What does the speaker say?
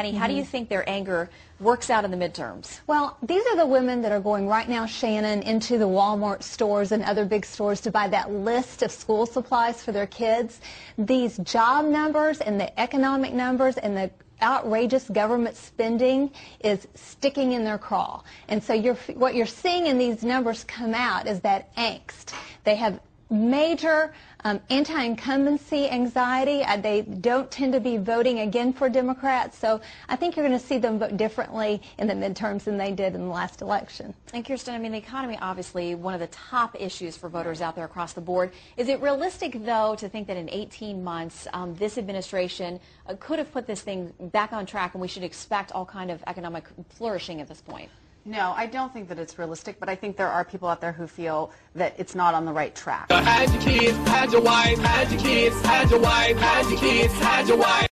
Penny, how do you mm-hmm. think their anger works out in the midterms? Well, these are the women that are going right now, Shannon, into the Walmart stores and other big stores to buy that list of school supplies for their kids. These job numbers and the economic numbers and the outrageous government spending is sticking in their craw. And so you're, what you're seeing in these numbers come out is that angst. They have major um, anti-incumbency anxiety. Uh, they don't tend to be voting again for Democrats. So I think you're going to see them vote differently in the midterms than they did in the last election. And Kirsten, I mean, the economy obviously one of the top issues for voters out there across the board. Is it realistic, though, to think that in 18 months um, this administration uh, could have put this thing back on track and we should expect all kind of economic flourishing at this point? No, I don't think that it's realistic, but I think there are people out there who feel that it's not on the right track. Had your kids, had your wife, had your kids, had your wife, had your kids, had your wife.